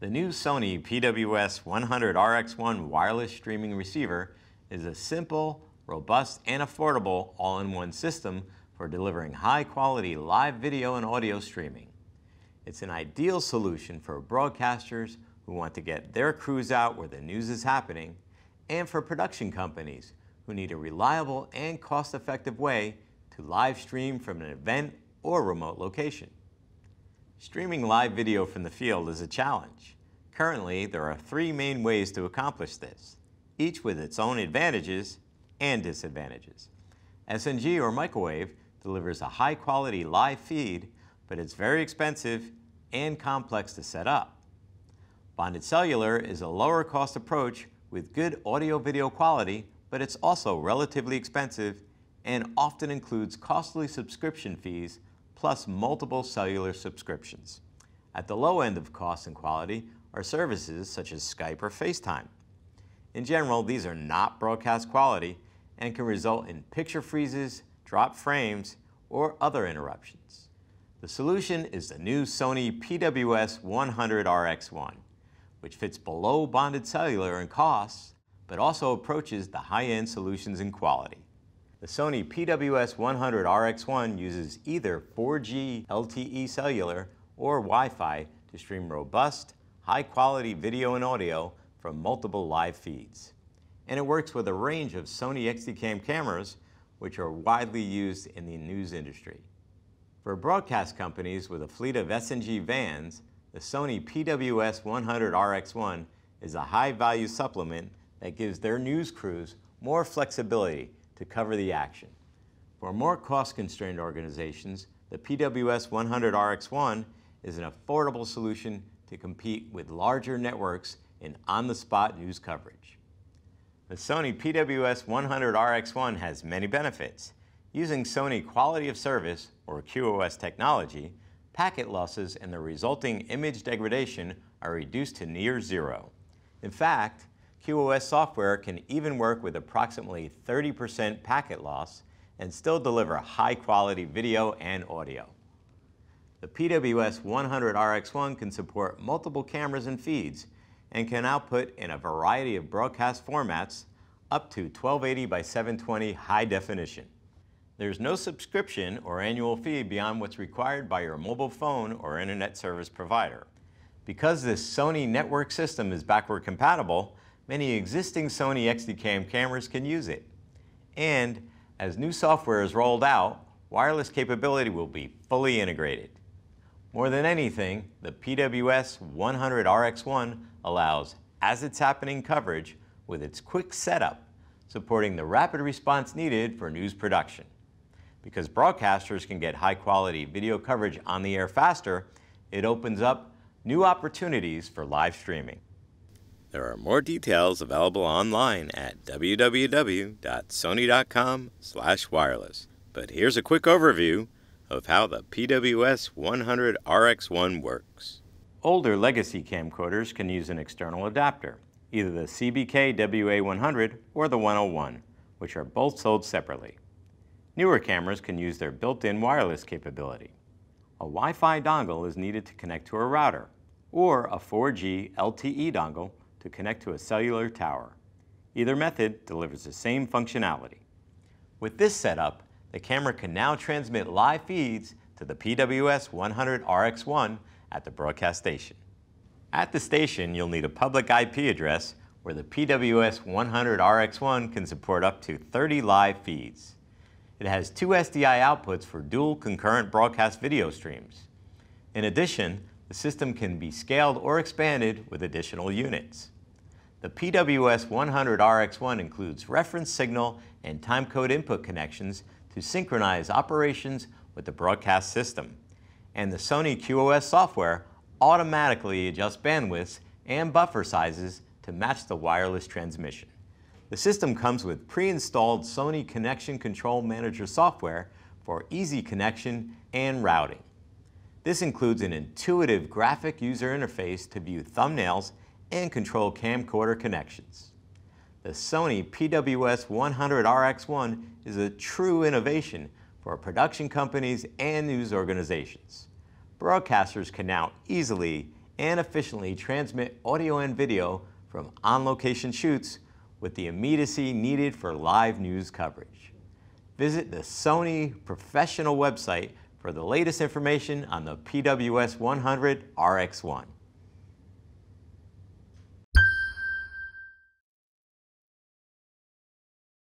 The new Sony PWS 100RX1 wireless streaming receiver is a simple, robust, and affordable all-in-one system for delivering high-quality live video and audio streaming. It's an ideal solution for broadcasters who want to get their crews out where the news is happening, and for production companies who need a reliable and cost-effective way to live stream from an event or remote location. Streaming live video from the field is a challenge. Currently, there are three main ways to accomplish this, each with its own advantages and disadvantages. SNG or microwave delivers a high-quality live feed, but it's very expensive and complex to set up. Bonded cellular is a lower cost approach with good audio-video quality, but it's also relatively expensive and often includes costly subscription fees plus multiple cellular subscriptions. At the low end of cost and quality are services such as Skype or FaceTime. In general, these are not broadcast quality and can result in picture freezes, drop frames, or other interruptions. The solution is the new Sony PWS 100RX1, which fits below bonded cellular in costs, but also approaches the high-end solutions in quality. The Sony PWS 100RX1 uses either 4G LTE cellular or Wi-Fi to stream robust, high-quality video and audio from multiple live feeds. And it works with a range of Sony XDCAM cameras, which are widely used in the news industry. For broadcast companies with a fleet of SNG vans, the Sony PWS 100RX1 is a high-value supplement that gives their news crews more flexibility to cover the action. For more cost-constrained organizations, the PWS 100RX1 is an affordable solution to compete with larger networks in on-the-spot news coverage. The Sony PWS 100RX1 has many benefits. Using Sony quality of service, or QoS technology, packet losses and the resulting image degradation are reduced to near zero. In fact, QoS software can even work with approximately 30% packet loss and still deliver high quality video and audio. The PWS 100RX1 can support multiple cameras and feeds and can output in a variety of broadcast formats up to 1280 by 720 high definition. There's no subscription or annual fee beyond what's required by your mobile phone or internet service provider. Because this Sony network system is backward compatible, many existing Sony XDCAM cameras can use it. And as new software is rolled out, wireless capability will be fully integrated. More than anything, the PWS 100RX1 allows as it's happening coverage with its quick setup, supporting the rapid response needed for news production. Because broadcasters can get high quality video coverage on the air faster, it opens up new opportunities for live streaming. There are more details available online at www.sony.com/wireless. But here's a quick overview of how the PWS 100 RX1 works. Older legacy camcorders can use an external adapter, either the CBK WA100 or the 101, which are both sold separately. Newer cameras can use their built-in wireless capability. A Wi-Fi dongle is needed to connect to a router, or a 4G LTE dongle to connect to a cellular tower. Either method delivers the same functionality. With this setup, the camera can now transmit live feeds to the PWS 100 RX1 at the broadcast station. At the station, you'll need a public IP address where the PWS 100 RX1 can support up to 30 live feeds. It has two SDI outputs for dual concurrent broadcast video streams. In addition, the system can be scaled or expanded with additional units. The PWS 100RX1 includes reference signal and timecode input connections to synchronize operations with the broadcast system. And the Sony QoS software automatically adjusts bandwidths and buffer sizes to match the wireless transmission. The system comes with pre-installed Sony Connection Control Manager software for easy connection and routing. This includes an intuitive graphic user interface to view thumbnails and control camcorder connections. The Sony PWS 100RX1 is a true innovation for production companies and news organizations. Broadcasters can now easily and efficiently transmit audio and video from on-location shoots with the immediacy needed for live news coverage. Visit the Sony professional website for the latest information on the PWS 100 RX1.